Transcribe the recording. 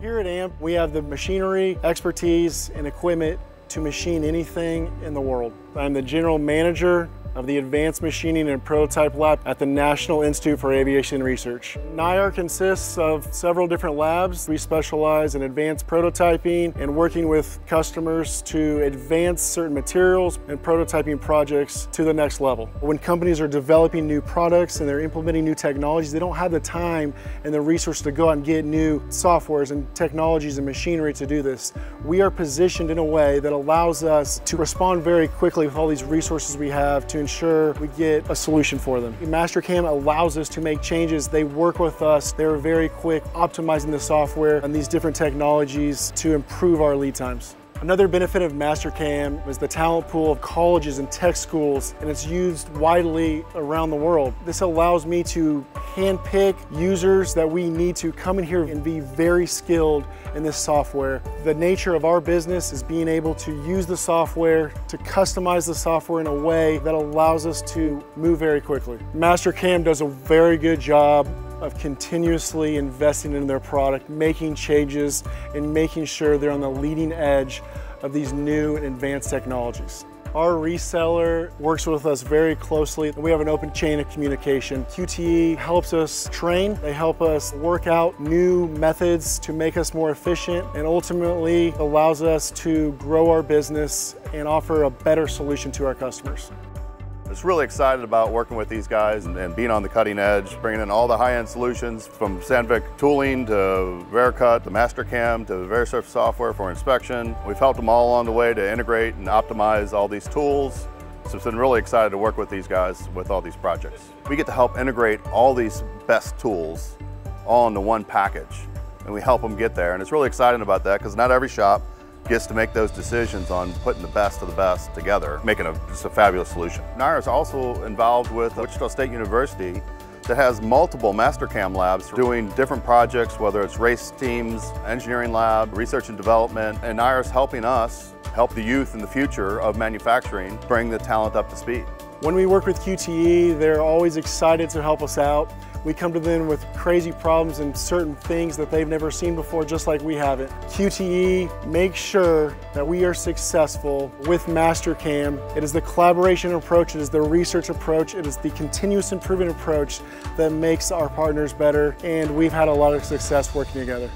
Here at AMP, we have the machinery, expertise, and equipment to machine anything in the world. I'm the general manager of the Advanced Machining and Prototype Lab at the National Institute for Aviation Research. NIAR consists of several different labs. We specialize in advanced prototyping and working with customers to advance certain materials and prototyping projects to the next level. When companies are developing new products and they're implementing new technologies, they don't have the time and the resources to go out and get new softwares and technologies and machinery to do this. We are positioned in a way that allows us to respond very quickly with all these resources we have to ensure we get a solution for them. Mastercam allows us to make changes. They work with us. They're very quick optimizing the software and these different technologies to improve our lead times. Another benefit of Mastercam is the talent pool of colleges and tech schools, and it's used widely around the world. This allows me to handpick users that we need to come in here and be very skilled in this software. The nature of our business is being able to use the software, to customize the software in a way that allows us to move very quickly. Mastercam does a very good job of continuously investing in their product, making changes, and making sure they're on the leading edge of these new and advanced technologies. Our reseller works with us very closely. We have an open chain of communication. QTE helps us train. They help us work out new methods to make us more efficient and ultimately allows us to grow our business and offer a better solution to our customers. Was really excited about working with these guys and, and being on the cutting edge, bringing in all the high-end solutions from Sandvik tooling to Vericut to Mastercam to Verisurf software for inspection. We've helped them all along the way to integrate and optimize all these tools. So it's been really excited to work with these guys with all these projects. We get to help integrate all these best tools all into one package and we help them get there. And it's really exciting about that because not every shop gets to make those decisions on putting the best of the best together, making a, just a fabulous solution. NIAR is also involved with Wichita State University that has multiple Mastercam labs doing different projects, whether it's race teams, engineering lab, research and development, and NIAR is helping us help the youth in the future of manufacturing bring the talent up to speed. When we work with QTE, they're always excited to help us out. We come to them with crazy problems and certain things that they've never seen before, just like we haven't. QTE makes sure that we are successful with Mastercam. It is the collaboration approach, it is the research approach, it is the continuous improvement approach that makes our partners better, and we've had a lot of success working together.